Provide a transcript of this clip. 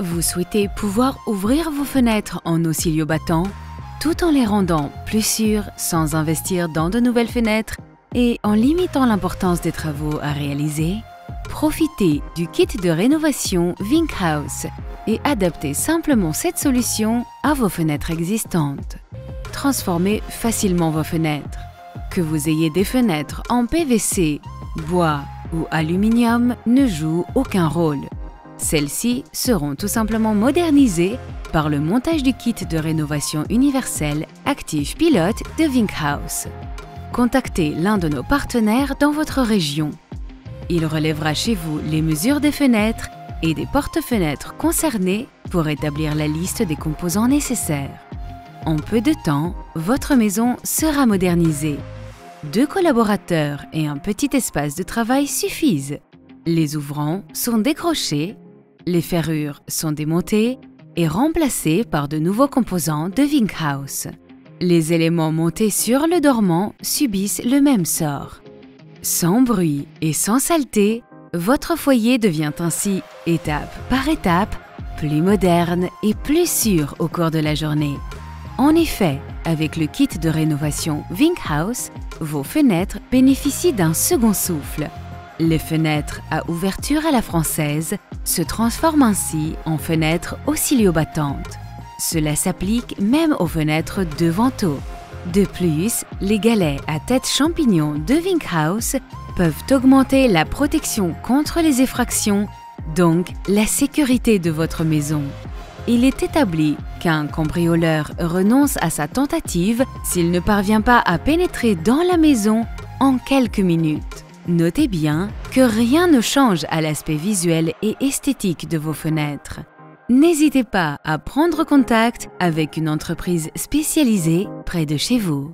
Vous souhaitez pouvoir ouvrir vos fenêtres en oscillobattant tout en les rendant plus sûres sans investir dans de nouvelles fenêtres et en limitant l'importance des travaux à réaliser Profitez du kit de rénovation House et adaptez simplement cette solution à vos fenêtres existantes. Transformez facilement vos fenêtres. Que vous ayez des fenêtres en PVC, bois ou aluminium ne joue aucun rôle. Celles-ci seront tout simplement modernisées par le montage du kit de rénovation universelle Active Pilote de House. Contactez l'un de nos partenaires dans votre région. Il relèvera chez vous les mesures des fenêtres et des porte-fenêtres concernés pour établir la liste des composants nécessaires. En peu de temps, votre maison sera modernisée. Deux collaborateurs et un petit espace de travail suffisent. Les ouvrants sont décrochés, les ferrures sont démontées et remplacées par de nouveaux composants de House. Les éléments montés sur le dormant subissent le même sort. Sans bruit et sans saleté, votre foyer devient ainsi, étape par étape, plus moderne et plus sûr au cours de la journée. En effet, avec le kit de rénovation House, vos fenêtres bénéficient d'un second souffle. Les fenêtres à ouverture à la française se transforment ainsi en fenêtres oscillobattantes. Cela s'applique même aux fenêtres de vantaux. De plus, les galets à tête champignon de House peuvent augmenter la protection contre les effractions, donc la sécurité de votre maison. Il est établi qu'un cambrioleur renonce à sa tentative s'il ne parvient pas à pénétrer dans la maison en quelques minutes. Notez bien que rien ne change à l'aspect visuel et esthétique de vos fenêtres. N'hésitez pas à prendre contact avec une entreprise spécialisée près de chez vous.